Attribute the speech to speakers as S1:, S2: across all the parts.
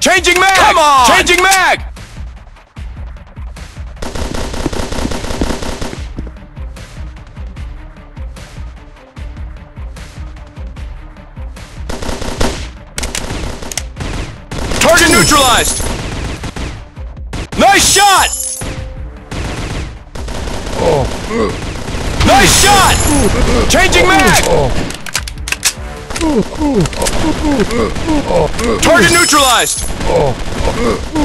S1: Changing mag!
S2: Come on!
S1: Changing mag! Target neutralized! Nice shot! Oh. Nice shot! Changing mag! Oh. Target neutralized!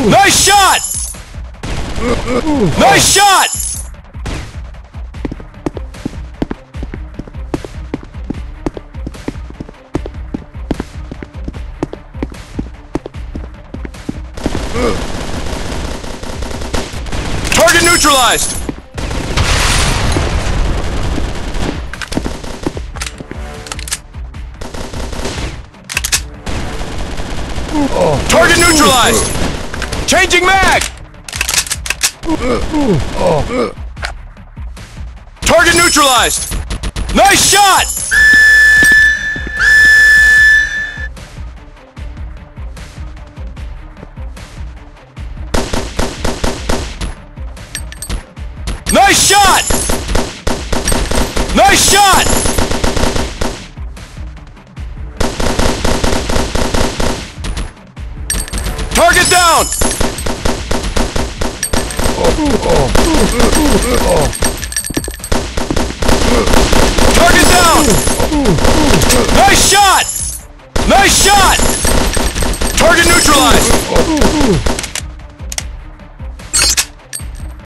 S1: Nice shot! Nice shot! Target neutralized! Target neutralized! Changing mag! Target neutralized! Nice shot! Nice shot! Nice shot! Target down! Target down! Nice shot! Nice shot! Target neutralized!